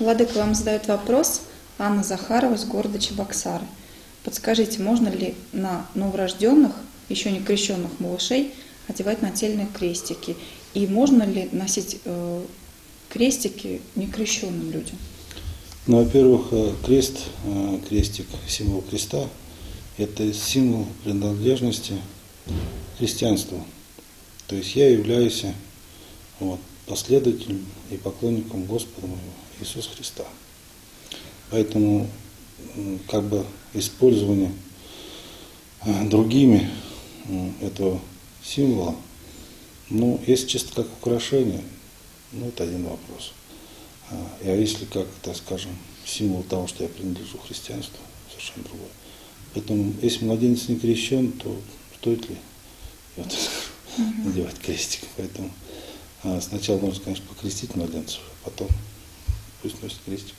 Владыка, вам задает вопрос Анна Захарова из города Чебоксары. Подскажите, можно ли на новорожденных, еще не крещенных малышей, одевать нательные крестики? И можно ли носить э, крестики некрещенным людям? Ну, во-первых, э, крест, э, крестик, символ креста, это символ принадлежности к христианству. То есть я являюсь вот, последователем и поклонником Господа моего Иисуса Христа. Поэтому как бы использование э, другими этого символа, ну, если чисто как украшение, ну, это один вопрос. А, а если как, так скажем, символ того, что я принадлежу христианству, совершенно другое. Поэтому, если младенец не крещен, то стоит ли вот, надевать крестик? Поэтому сначала нужно, конечно, покрестить младенцев, а потом пусть носит крестик.